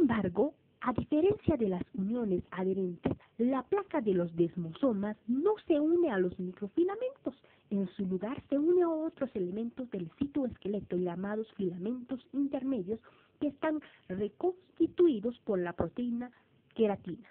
embargo, a diferencia de las uniones adherentes, la placa de los desmosomas no se une a los microfilamentos. En su lugar se une a otros elementos del citoesqueleto llamados filamentos intermedios que están reconstituidos por la proteína queratina.